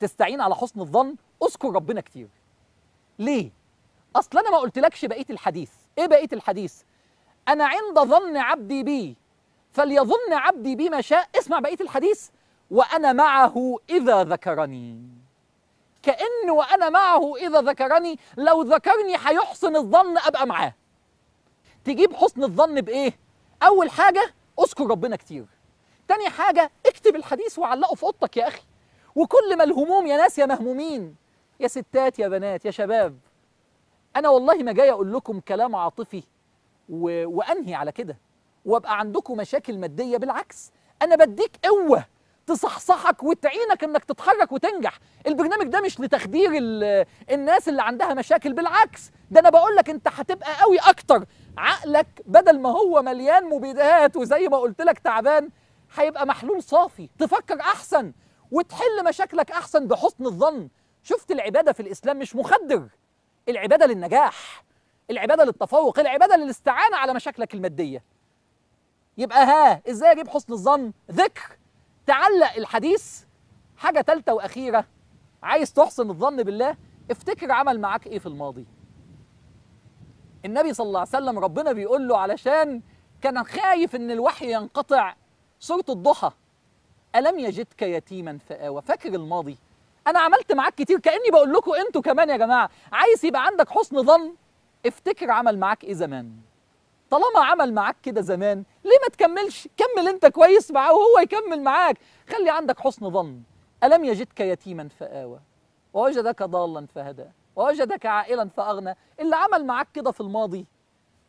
تستعين على حسن الظن اذكر ربنا كتير. ليه؟ أصل أنا ما قلتلكش بقية الحديث. إيه بقية الحديث؟ أنا عند ظن عبدي بي فليظن عبدي بي ما شاء اسمع بقية الحديث. وأنا معه إذا ذكرني. كأن وأنا معه إذا ذكرني لو ذكرني هيحسن الظن أبقى معاه. تجيب حسن الظن بإيه؟ أول حاجة اذكر ربنا كتير. تاني حاجة اكتب الحديث وعلقه في أوضتك يا أخي. وكل ما الهموم يا ناس يا مهمومين يا ستات يا بنات يا شباب أنا والله ما جاي أقول لكم كلام عاطفي و... وأنهي على كده وأبقى عندكم مشاكل مادية بالعكس أنا بديك قوة تصحصحك وتعينك إنك تتحرك وتنجح. البرنامج ده مش لتخدير ال- الناس اللي عندها مشاكل بالعكس ده أنا بقول لك أنت هتبقى قوي أكتر. عقلك بدل ما هو مليان مبيدات وزي ما قلت لك تعبان هيبقى محلول صافي تفكر أحسن. وتحل مشاكلك أحسن بحسن الظن. شفت العبادة في الإسلام مش مخدر. العبادة للنجاح العبادة للتفوق العبادة للاستعانة على مشاكلك المادية. يبقى ها إزاي أجيب حسن الظن؟ ذكر تعلق الحديث. حاجة تالتة وأخيرة عايز تحسن الظن بالله؟ افتكر عمل معاك إيه في الماضي. النبي صلى الله عليه وسلم ربنا بيقول له علشان كان خايف إن الوحي ينقطع سورة الضحى. ألم يجدك يتيما فآوى فاكر الماضي؟ أنا عملت معاك كتير كأني بقول لكم أنتوا كمان يا جماعة. عايز يبقى عندك حسن ظن؟ افتكر عمل معاك إيه زمان. طالما عمل معاك كده زمان ليه ما تكملش؟ كمل أنت كويس معاه وهو يكمل معاك. خلي عندك حسن ظن. ألم يجدك يتيما فآوى ووجدك ضالا فهدى ووجدك عائلا فأغنى. اللي عمل معاك كده في الماضي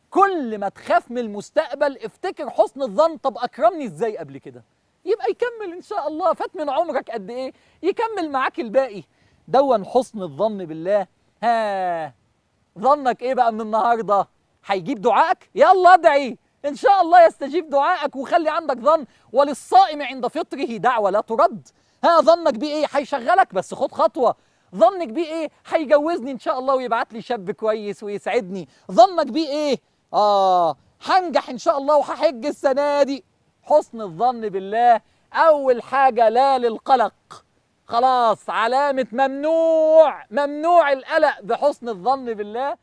كل ما تخاف من المستقبل افتكر حسن الظن. طب أكرمني إزاي قبل كده؟ يبقى يكمل إن شاء الله. فات من عمرك قد إيه؟ يكمل معاك الباقي. دون حسن الظن بالله. ها ظنك إيه بقى من النهارده؟ هيجيب دعائك؟ يلا ادعي. إن شاء الله يستجيب دعائك وخلي عندك ظن. وللصائم عند فطره دعوة لا ترد. ها ظنك بيه إيه؟ هيشغلك. بس خد خطوة. ظنك بيه إيه؟ هيجوزني إن شاء الله ويبعت لي شاب كويس ويسعدني. ظنك بيه إيه؟ آه هنجح إن شاء الله وهحج السنة دي. حسن الظن بالله أول حاجة لا للقلق. خلاص علامة ممنوع ممنوع القلق بحسن الظن بالله.